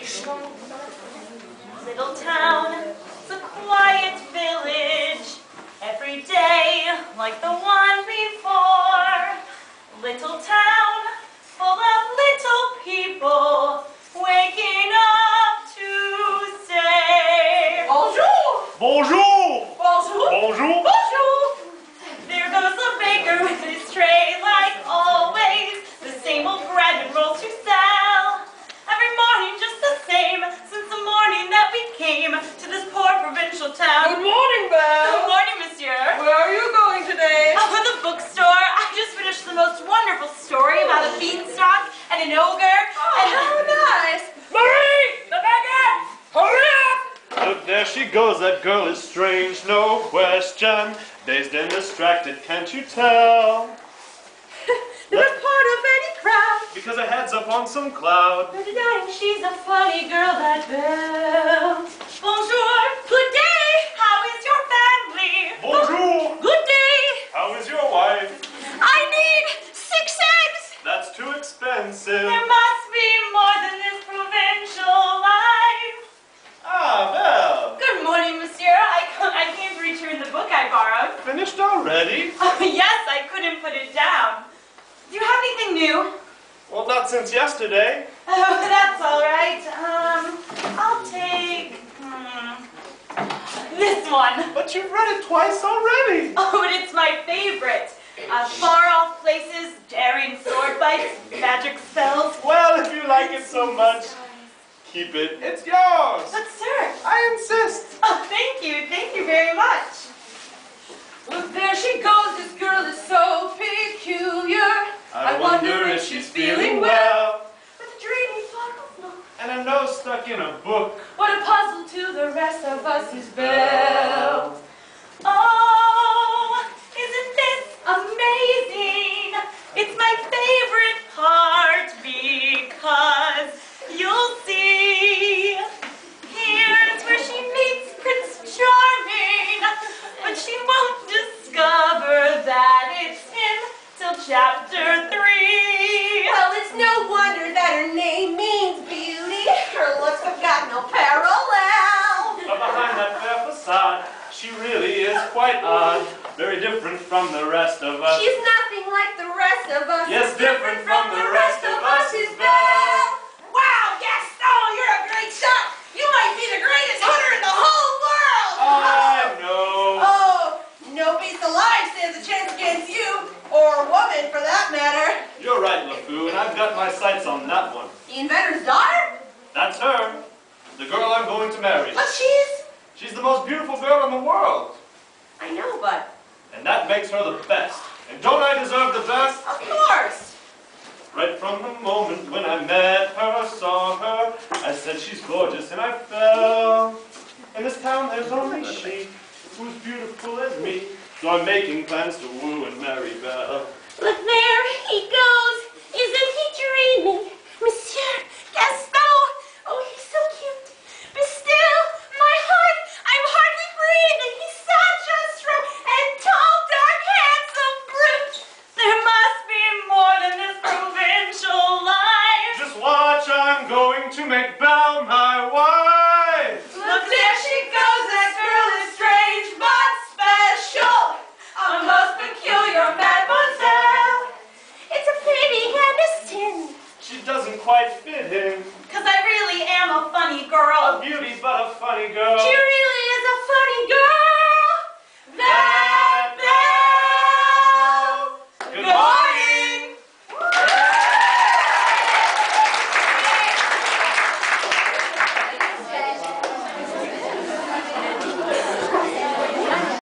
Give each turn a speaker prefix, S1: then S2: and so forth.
S1: Little town, it's a quiet village. Every day, like the one before. Little town, full of little people, waking up to say,
S2: Bonjour!
S3: Bonjour!
S1: Wonderful story about a beanstalk and an ogre.
S2: Oh,
S1: and
S2: how nice.
S3: Marie! The baguette! Hurry up! Look, there she goes. That girl is strange, no question. Dazed and distracted, can't you tell?
S2: The best part of any crowd.
S3: Because her head's up on some cloud.
S1: And she's a funny girl, that Belle. Bonjour.
S3: Finished already?
S1: Oh, yes, I couldn't put it down. Do you have anything new?
S3: Well, not since yesterday.
S1: Oh, that's all right. Um, I'll take hmm, this one.
S3: But you've read it twice already.
S1: Oh, but it's my favorite. Uh, far off places, daring sword fights, magic spells.
S3: Well, if you like it so much, keep it. It's yours.
S1: But sir,
S3: I insist.
S1: oh, thank you, thank you very much.
S2: Look, there she goes. This girl is so peculiar. I wonder if she's feeling well.
S1: With a dreamy look.
S3: And a nose stuck in a book.
S2: What a puzzle to the rest of us is Belle.
S3: Facade, she really is quite odd. Very different from the rest of us.
S2: She's nothing like the rest of us.
S3: Yes, different from the rest of us is Belle.
S2: Wow, Gaston, oh, you're a great shot. You might be the greatest hunter in the whole world.
S3: I know.
S2: Oh, no beast alive stands a chance against you, or a woman for that matter.
S3: You're right, LeFou, and I've got my sights on that one.
S2: The inventor's daughter?
S3: That's her. The girl I'm going to marry.
S2: But she's...
S3: She's the most beautiful girl in the world.
S2: I know, but...
S3: And that makes her the best. And don't I deserve the best?
S2: Of course.
S3: Right from the moment when I met her, saw her, I said she's gorgeous and I fell. In this town there's only she who's beautiful as me. So I'm making plans to woo and marry Belle. Quite fit him.
S1: Cause I really am a funny girl.
S3: A beauty but a funny girl.
S1: She